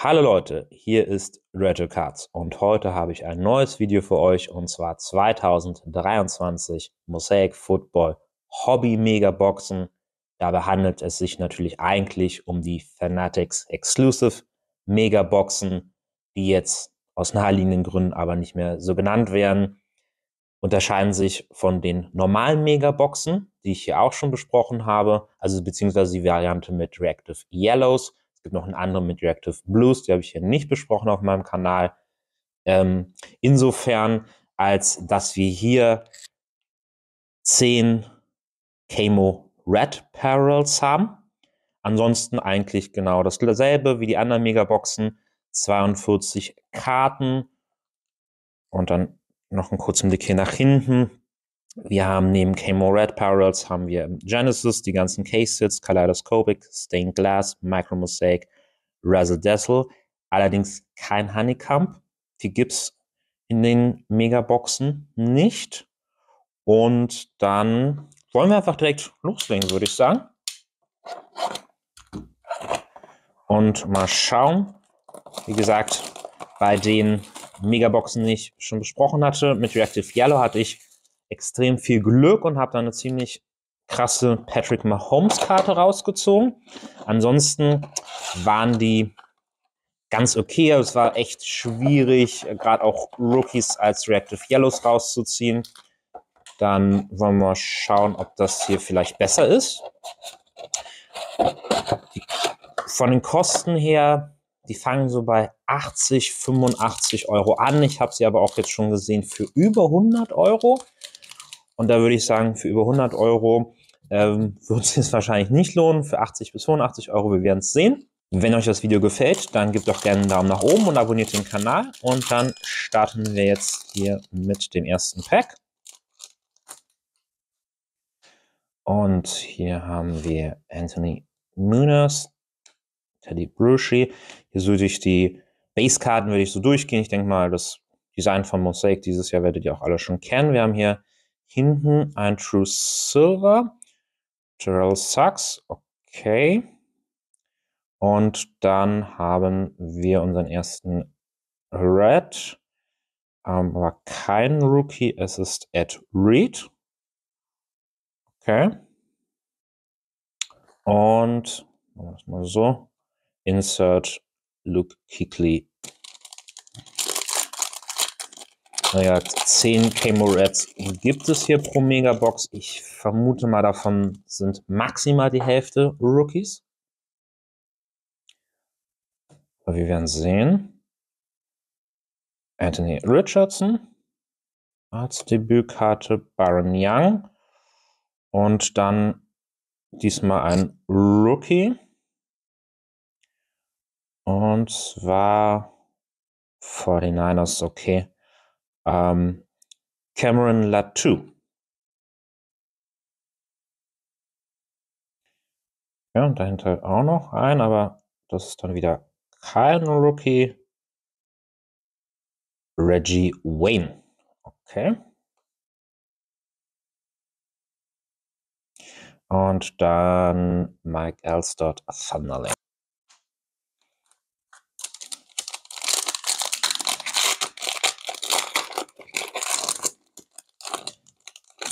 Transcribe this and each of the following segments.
Hallo Leute, hier ist Retro Cards und heute habe ich ein neues Video für euch und zwar 2023 Mosaic Football Hobby Megaboxen. Dabei handelt es sich natürlich eigentlich um die Fanatics Exclusive Megaboxen, die jetzt aus naheliegenden Gründen aber nicht mehr so genannt werden. Unterscheiden sich von den normalen Megaboxen, die ich hier auch schon besprochen habe, also beziehungsweise die Variante mit Reactive Yellows es gibt noch einen anderen mit Reactive Blues, die habe ich hier nicht besprochen auf meinem Kanal. Ähm, insofern, als dass wir hier 10 Camo Red Parallels haben. Ansonsten eigentlich genau dasselbe wie die anderen Megaboxen. 42 Karten und dann noch einen kurzen Blick hier nach hinten. Wir haben neben Camo Red Parallels haben wir Genesis, die ganzen Case-Sits, Kaleidoscopic, Stained Glass, Micro Mosaic, Razzle Dazzle. Allerdings kein Honeycomb. Die gibt es in den Megaboxen nicht. Und dann wollen wir einfach direkt loslegen, würde ich sagen. Und mal schauen. Wie gesagt, bei den Megaboxen, die ich schon besprochen hatte, mit Reactive Yellow hatte ich extrem viel Glück und habe dann eine ziemlich krasse Patrick Mahomes-Karte rausgezogen. Ansonsten waren die ganz okay. Es war echt schwierig, gerade auch Rookies als Reactive Yellows rauszuziehen. Dann wollen wir schauen, ob das hier vielleicht besser ist. Von den Kosten her, die fangen so bei 80, 85 Euro an. Ich habe sie aber auch jetzt schon gesehen für über 100 Euro. Und da würde ich sagen, für über 100 Euro ähm, wird es sich wahrscheinlich nicht lohnen. Für 80 bis 85 Euro, wir werden es sehen. Wenn euch das Video gefällt, dann gebt doch gerne einen Daumen nach oben und abonniert den Kanal. Und dann starten wir jetzt hier mit dem ersten Pack. Und hier haben wir Anthony Munoz, Teddy Bruschi. Hier würde ich die Basekarten würde ich so durchgehen. Ich denke mal, das Design von Mosaic dieses Jahr werdet ihr auch alle schon kennen. Wir haben hier Hinten ein True Silver. Terrell Sachs. Okay. Und dann haben wir unseren ersten Red. Ähm, aber kein Rookie. Es ist Ed Reed. Okay. Und machen wir das mal so. Insert Luke Kickley Naja, 10 Reds gibt es hier pro Megabox. Ich vermute mal, davon sind maximal die Hälfte Rookies. Aber wir werden sehen. Anthony Richardson als Debütkarte, Baron Young und dann diesmal ein Rookie. Und zwar 49ers, okay. Ähm, Cameron Latu. Ja, und dahinter auch noch ein, aber das ist dann wieder kein Rookie. Reggie Wayne. Okay. Und dann Mike Elstott Thunderling.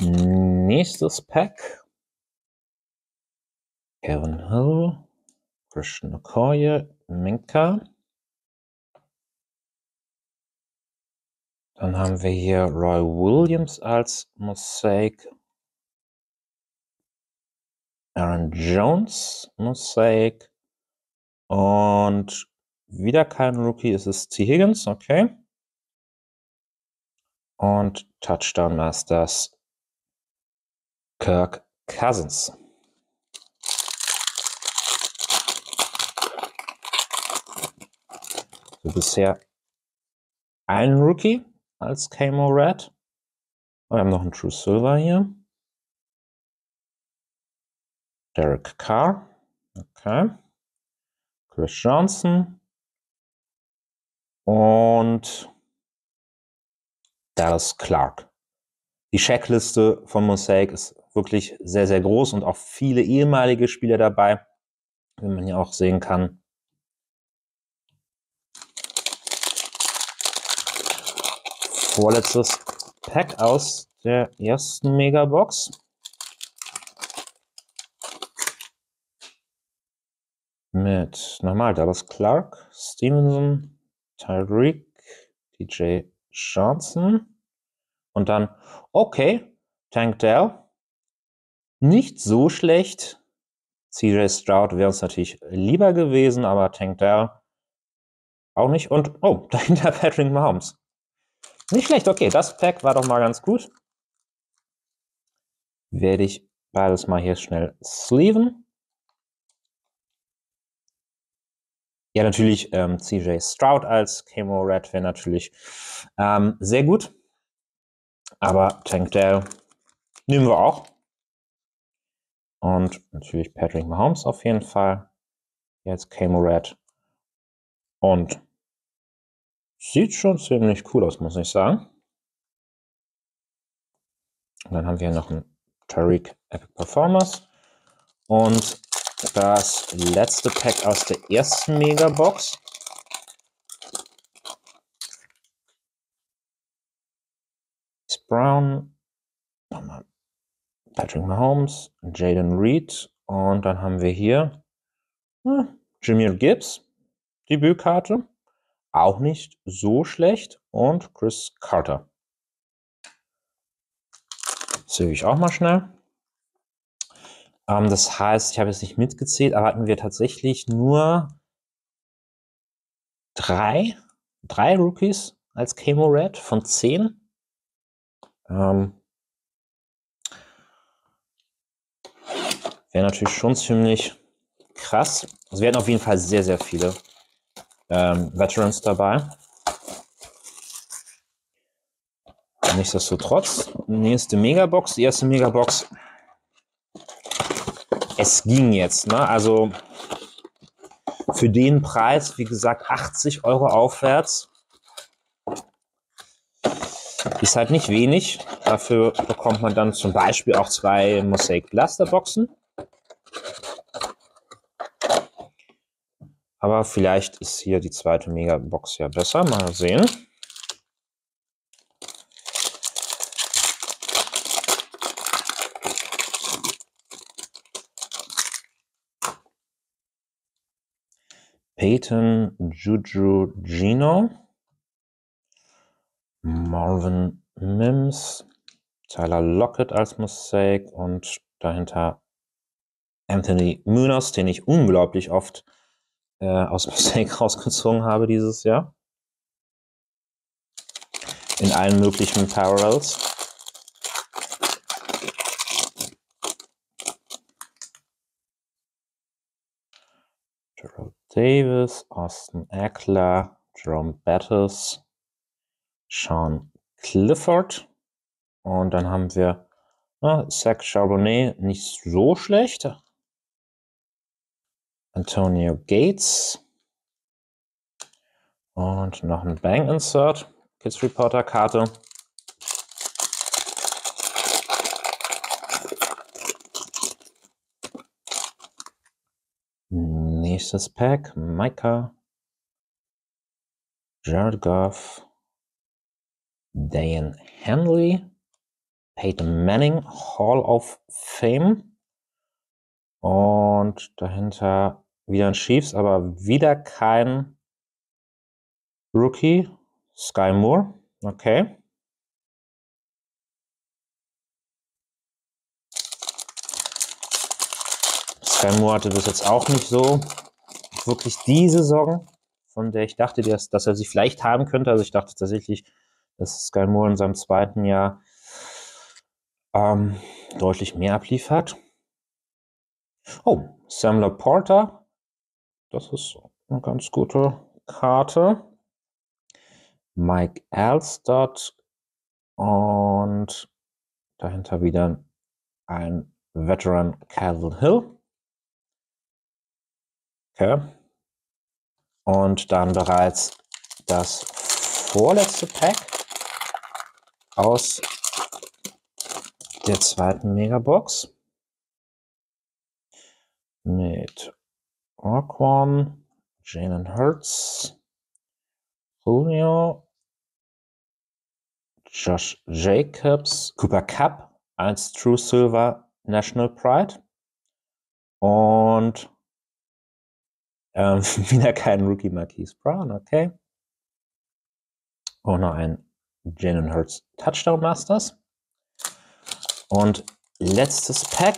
Nächstes Pack. Kevin Hill, Christian Okoye, Minka. Dann haben wir hier Roy Williams als Mosaic. Aaron Jones Mosaic. Und wieder kein Rookie, es ist T. Higgins, okay. Und Touchdown Masters Kirk Cousins. So bisher ein Rookie als Camo Red. Wir haben noch einen True Silver hier. Derek Carr. Okay. Chris Johnson. Und Dallas Clark. Die Checkliste von Mosaic ist wirklich sehr, sehr groß und auch viele ehemalige Spieler dabei, wie man hier auch sehen kann. Vorletztes Pack aus der ersten Megabox. Mit nochmal Dallas Clark, Stevenson, Tyreek, DJ Johnson und dann, okay, Tank Dell, nicht so schlecht. CJ Stroud wäre uns natürlich lieber gewesen, aber Tank Dell auch nicht. Und, oh, dahinter Patrick Mahomes. Nicht schlecht, okay, das Pack war doch mal ganz gut. Werde ich beides mal hier schnell sleeven. Ja, natürlich ähm, CJ Stroud als Camo Red wäre natürlich ähm, sehr gut. Aber Tank Dell nehmen wir auch. Und natürlich Patrick Mahomes auf jeden Fall. Jetzt Camo Red. Und sieht schon ziemlich cool aus, muss ich sagen. Und dann haben wir noch einen Tariq Epic Performers. Und das letzte Pack aus der ersten Megabox. Brown, Patrick Mahomes, Jaden Reed und dann haben wir hier äh, Jameer Gibbs, Debütkarte, auch nicht so schlecht und Chris Carter. Zähle ich auch mal schnell. Ähm, das heißt, ich habe jetzt nicht mitgezählt, aber hatten wir tatsächlich nur drei, drei Rookies als Camo Red von zehn. Ähm, Wäre natürlich schon ziemlich krass. Es werden auf jeden Fall sehr, sehr viele ähm, Veterans dabei. Nichtsdestotrotz, nächste Megabox, die erste Megabox. Es ging jetzt, ne? Also für den Preis, wie gesagt, 80 Euro aufwärts. Ist halt nicht wenig. Dafür bekommt man dann zum Beispiel auch zwei Mosaic Blaster Boxen. Aber vielleicht ist hier die zweite Megabox ja besser. Mal sehen. Peyton Juju Gino. Marvin Mims, Tyler Lockett als Mosaic und dahinter Anthony Munoz, den ich unglaublich oft äh, aus Mosaic rausgezogen habe dieses Jahr. In allen möglichen Parallels. Gerald Davis, Austin Eckler, Jerome Bettis, Sean Clifford. Und dann haben wir Zach Charbonnet, nicht so schlecht. Antonio Gates. Und noch ein Bang Insert. Kids Reporter Karte. Nächstes Pack. Micah. Jared Goff. Diane Henley, Peyton Manning, Hall of Fame. Und dahinter wieder ein Chiefs, aber wieder kein Rookie. Sky Moore, okay. Sky Moore hatte bis jetzt auch nicht so wirklich die Saison, von der ich dachte, dass, dass er sie vielleicht haben könnte. Also ich dachte tatsächlich, dass Sky Moore in seinem zweiten Jahr ähm, deutlich mehr abliefert. Oh, Sam Laporta. Das ist eine ganz gute Karte. Mike Alstott und dahinter wieder ein Veteran Castle Hill. Okay. Und dann bereits das vorletzte Pack aus der zweiten Megabox mit Roquan, Jalen Hurts, Julio, Josh Jacobs, Cooper Cup als True Silver National Pride und ähm, wieder kein Rookie Marquise Brown, okay. Und noch ein Jalen Hurts Touchdown Masters. Und letztes Pack.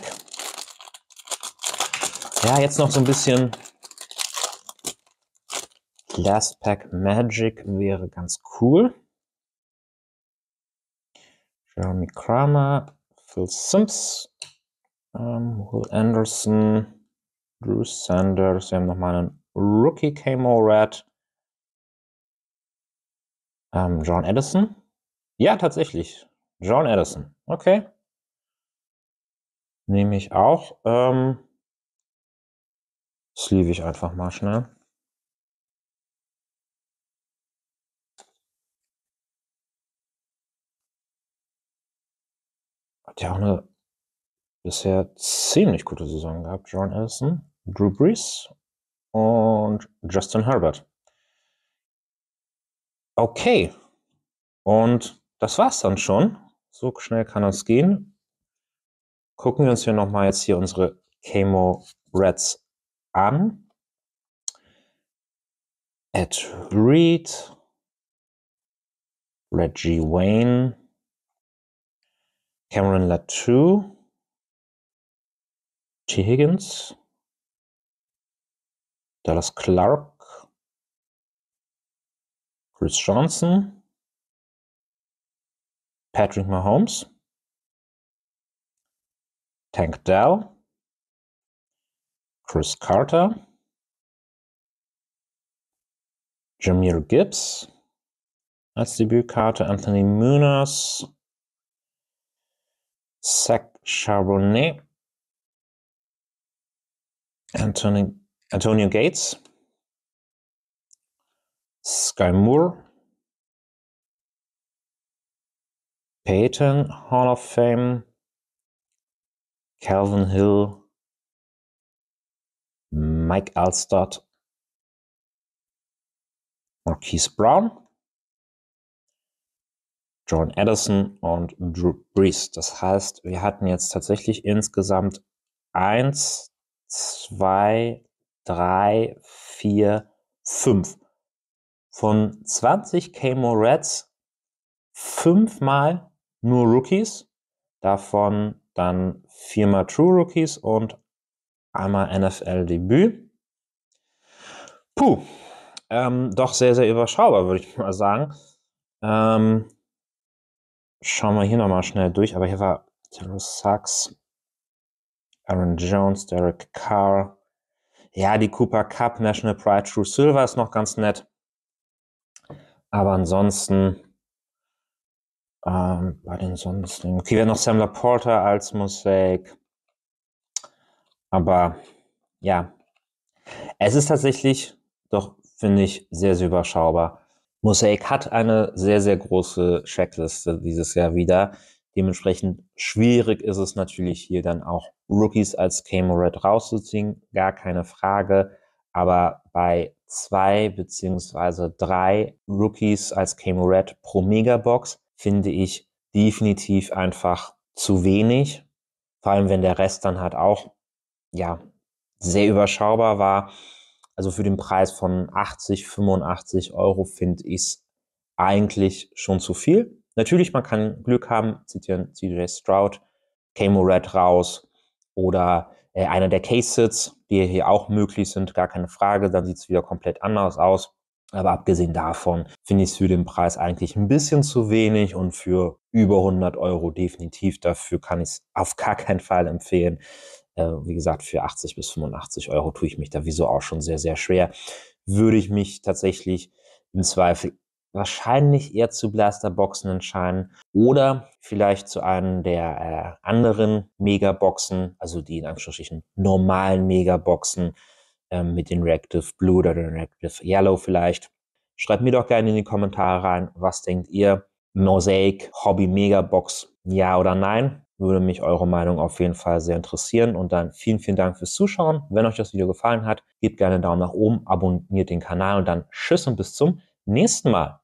Ja, jetzt noch so ein bisschen Last Pack Magic wäre ganz cool. Jeremy Kramer, Phil Sims, ähm, Will Anderson, Drew Sanders. Wir haben nochmal einen Rookie Camo Red. Ähm, John Edison. Ja, tatsächlich. John Edison. Okay. Nehme ich auch. Ähm, sleeve ich einfach mal schnell. Hat ja auch eine bisher ziemlich gute Saison gehabt. John Edison, Drew Brees und Justin Herbert. Okay. Und das war's dann schon. So schnell kann es gehen. Gucken wir uns hier nochmal jetzt hier unsere Camo Reds an. Ed Reed, Reggie Wayne, Cameron Latu, T. Higgins, Dallas Clark, Chris Johnson, Patrick Mahomes, Tank Dell, Chris Carter, Jameer Gibbs. Als Debütkarte, Anthony Munoz, Zach Charbonnet, Anthony, Antonio Gates, Sky Moore, Peyton Hall of Fame, Calvin Hill, Mike Alstott, Marquise Brown, John Addison und Drew Brees. Das heißt, wir hatten jetzt tatsächlich insgesamt eins, zwei, drei, vier, fünf. Von 20 Camo Reds fünfmal nur Rookies, davon dann viermal True Rookies und einmal NFL-Debüt. Puh, ähm, doch sehr, sehr überschaubar, würde ich mal sagen. Ähm, schauen wir hier nochmal schnell durch, aber hier war Terrence Sachs, Aaron Jones, Derek Carr. Ja, die Cooper Cup National Pride True Silver ist noch ganz nett. Aber ansonsten ähm, bei den sonstigen. Okay, wir haben noch Sam Laporta als Mosaic. Aber ja, es ist tatsächlich doch, finde ich, sehr, sehr überschaubar. Mosaic hat eine sehr, sehr große Checkliste dieses Jahr wieder. Dementsprechend schwierig ist es natürlich hier dann auch Rookies als Camo Red rauszuziehen, gar keine Frage. Aber bei zwei beziehungsweise drei Rookies als Camo Red pro Megabox finde ich definitiv einfach zu wenig. Vor allem, wenn der Rest dann halt auch, ja, sehr überschaubar war. Also für den Preis von 80, 85 Euro finde ich es eigentlich schon zu viel. Natürlich, man kann Glück haben, zitieren CJ Stroud, Camo Red raus oder äh, einer der Case-Sits, die hier auch möglich sind, gar keine Frage, dann sieht es wieder komplett anders aus. Aber abgesehen davon finde ich es für den Preis eigentlich ein bisschen zu wenig und für über 100 Euro definitiv. Dafür kann ich es auf gar keinen Fall empfehlen. Äh, wie gesagt, für 80 bis 85 Euro tue ich mich da wieso auch schon sehr, sehr schwer. Würde ich mich tatsächlich im Zweifel wahrscheinlich eher zu Blasterboxen entscheiden oder vielleicht zu einem der äh, anderen Megaboxen, also die in Anführungsstrichen normalen Megaboxen, ähm, mit den Reactive Blue oder den Reactive Yellow vielleicht. Schreibt mir doch gerne in die Kommentare rein, was denkt ihr? Mosaic Hobby Mega Box, ja oder nein? Würde mich eure Meinung auf jeden Fall sehr interessieren. Und dann vielen, vielen Dank fürs Zuschauen. Wenn euch das Video gefallen hat, gebt gerne einen Daumen nach oben, abonniert den Kanal und dann Tschüss und bis zum nächsten Mal.